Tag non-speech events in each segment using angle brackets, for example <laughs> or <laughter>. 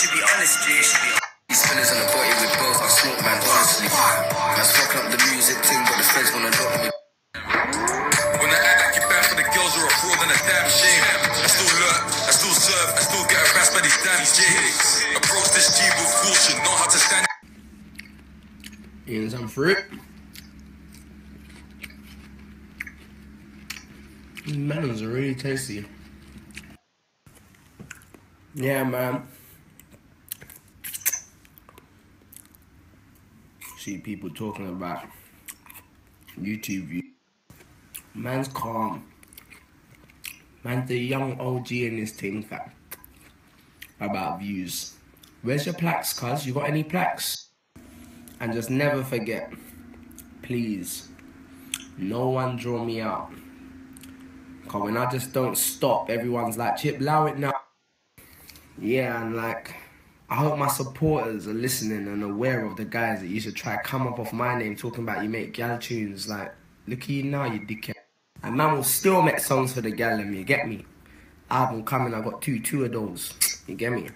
should be honest, G. Should be These spinners on the body with both, I smoke man, honestly. Man's fucking up the music thing, but the feds wanna lock me. When I act like you're bad for the girls, you're a fraud and a damn shame. I still lurk, I still serve, I still get harassed by these damn J's. Approach this G with caution, know how to stand. Eating some fruit. These melons are really tasty. Yeah, man. See people talking about YouTube view. Man's calm. Man's the young OG in this thing, fam. About views. Where's your plaques, cuz? You got any plaques? And just never forget, please, no one draw me out. Cause when I just don't stop, everyone's like, Chip, allow it now. Yeah, and like, I hope my supporters are listening and aware of the guys that used to try to come up off my name talking about you make gal tunes. Like, look at you now, you dickhead. And man will still make songs for the gal and you get me? Album coming, I got two, two of those. You get me?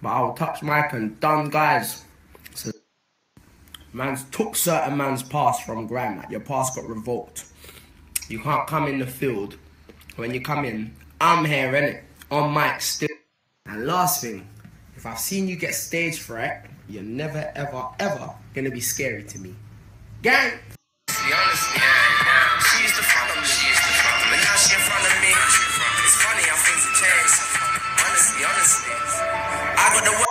But I'll touch mic and done guys. So Man's took certain man's pass from Grime. Like your pass got revoked. You can't come in the field. When you come in, I'm here, innit? On mic still. And last thing, if I've seen you get stage fright, you're never, ever, ever gonna be scary to me. Gang! Honestly, honestly, yeah, yeah. She used to front of me. She used to front of me. But now she in front of me. It's funny how things have changed. Honestly, honestly. I got the work.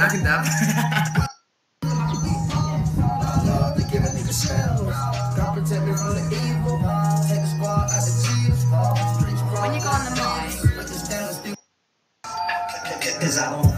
I can dab. <laughs> When you go on the mic, Cause I don't